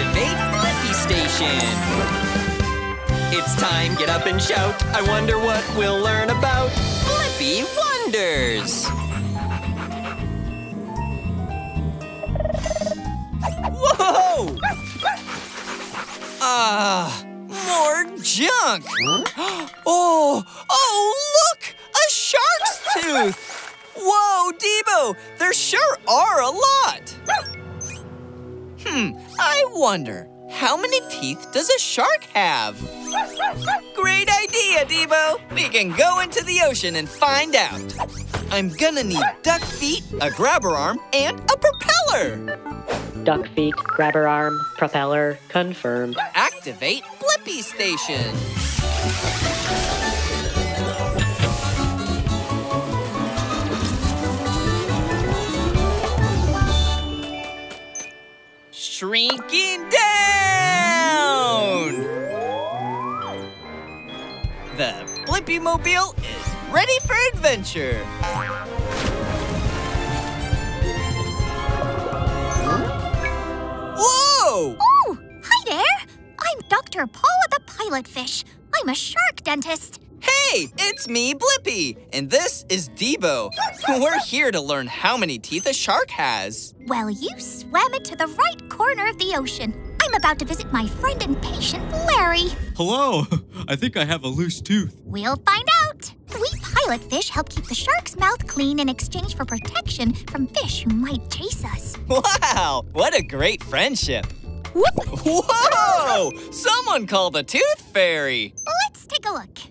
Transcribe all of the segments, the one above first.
Activate Blippi Station. It's time, get up and shout. I wonder what we'll learn about Blippi Wonders. Whoa! Ah, more junk. Oh, oh, look! A shark's tooth! Whoa, D.BO, there sure are a lot. Hmm, I wonder, how many teeth does a shark have? Great idea, D.BO. We can go into the ocean and find out. I'm gonna need duck feet, a grabber arm, and a propeller. Duck feet, grabber arm, propeller, confirmed. Activate Blippi Station. Shrinking down! The Blippi Mobile is ready for adventure. Whoa! Oh, hi there. I'm Dr. Paula the Pilot Fish. I'm a shark dentist. Hey, it's me, Blippi, and this is D.BO. We're here to learn how many teeth a shark has. Well, you swam into the right corner of the ocean. I'm about to visit my friend and patient, Larry. Hello. I think I have a loose tooth. We'll find out. We pilot fish help keep the shark's mouth clean in exchange for protection from fish who might chase us. Wow, what a great friendship. Whoop! Whoa! Someone called the Tooth Fairy. Let's take a look.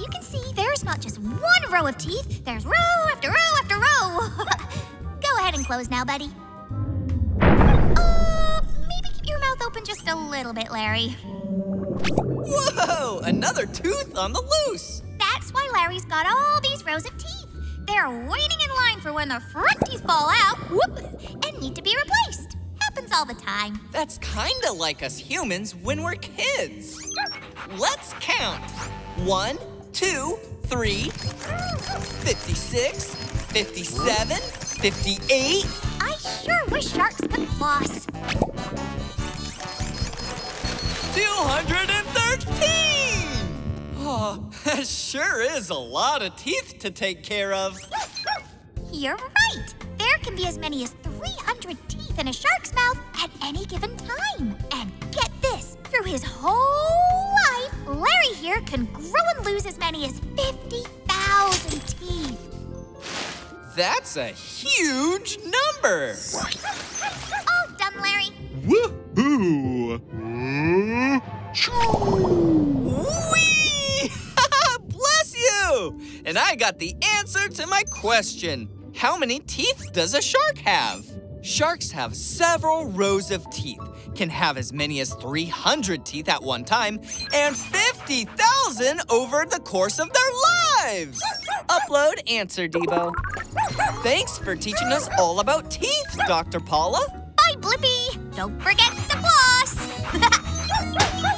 You can see, there's not just one row of teeth. There's row after row after row. Go ahead and close now, buddy. Uh, maybe keep your mouth open just a little bit, Larry. Whoa! Another tooth on the loose. That's why Larry's got all these rows of teeth. They're waiting in line for when the front teeth fall out, whoop, and need to be replaced. Happens all the time. That's kinda like us humans when we're kids. Let's count. One, two, three, 56, 57, 58. I sure wish sharks could floss. 213! Oh, that sure is a lot of teeth to take care of. You're right. There can be as many as 300 teeth in a shark's mouth at any given time. And get this, through his whole Here can grow and lose as many as 50,000 teeth. That's a huge number. All done, Larry. Woohoo! Whee! Bless you! And I got the answer to my question. How many teeth does a shark have? Sharks have several rows of teeth, can have as many as 300 teeth at one time, and 50,000 over the course of their lives. Upload answer, D.BO. Thanks for teaching us all about teeth, Dr. Paula. Bye, Blippi. Don't forget to floss.